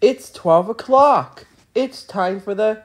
It's 12 o'clock. It's time for the